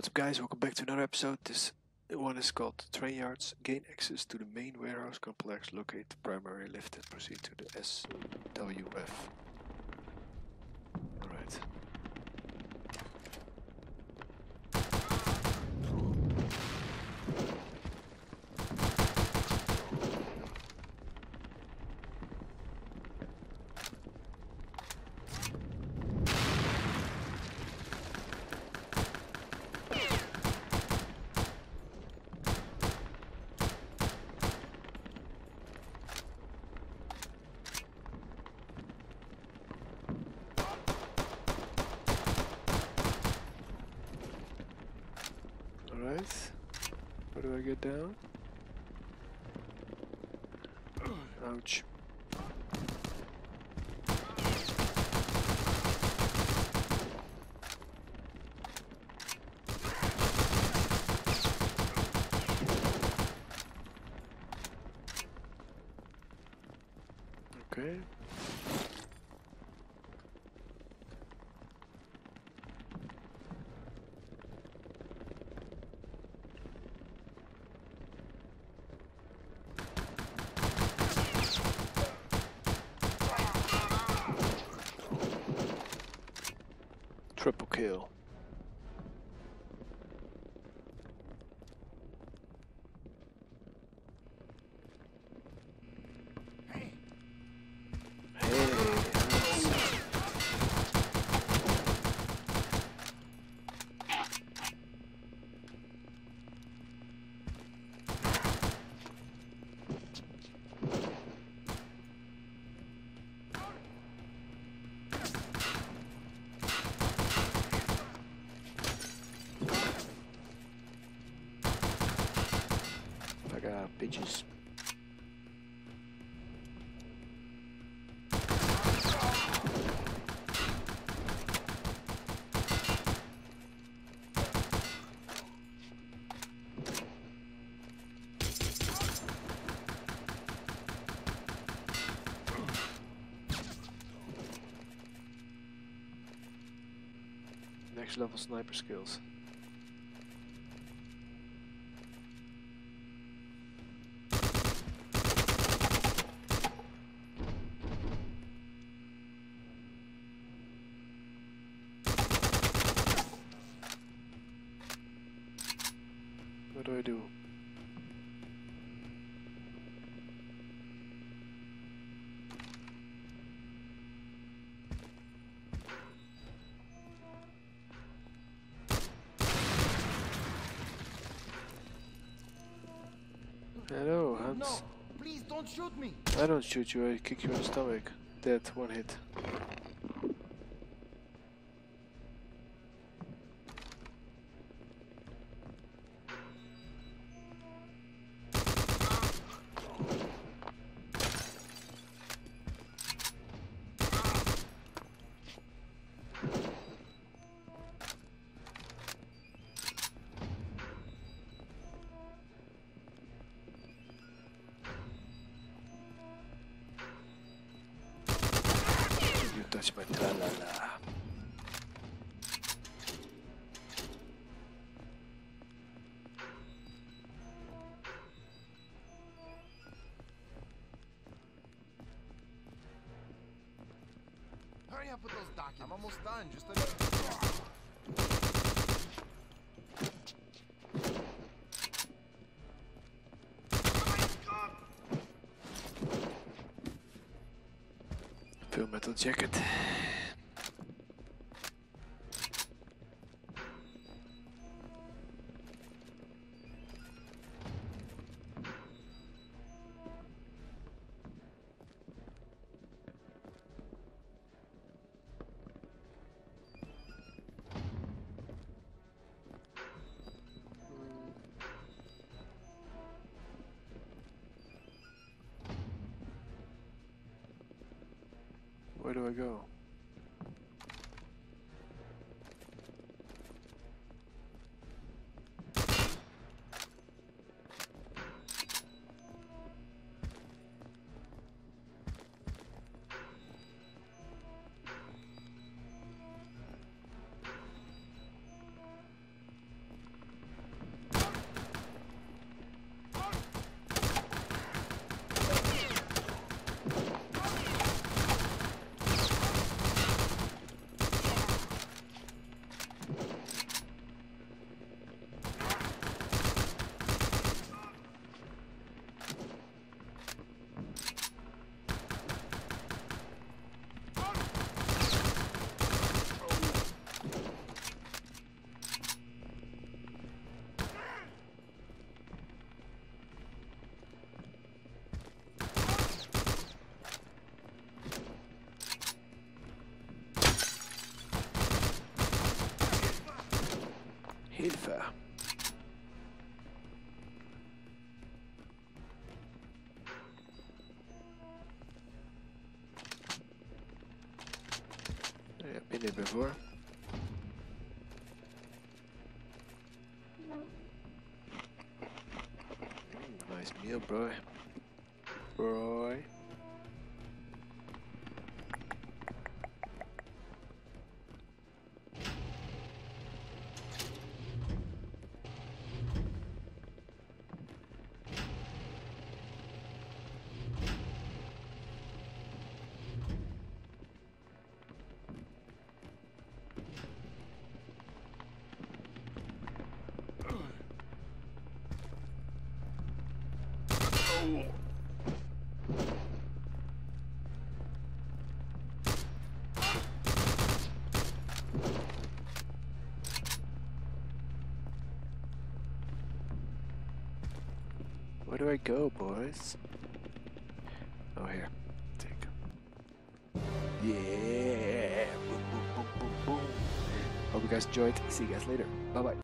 What's up guys, welcome back to another episode. This one is called Train Yards. Gain access to the main warehouse complex, locate the primary lift and proceed to the SWF. Alright. Where do I get down? Ouch. Triple kill. I got uh, bitches. Next level sniper skills. What do I do? Hello, Hans. No, please don't shoot me. I don't shoot you, I kick you in the stomach. Dead, one hit. My tra-la-la. Hurry up with those documents. I'm almost done. Just a Full metal jacket. Where do I go? Hilfe! Yeah, been here before. Ooh, nice meal, bro. Bro. Where do I go, boys? Oh, here. Take. Yeah. Boom, boom, boom, boom, boom. Hope you guys enjoyed. See you guys later. Bye bye.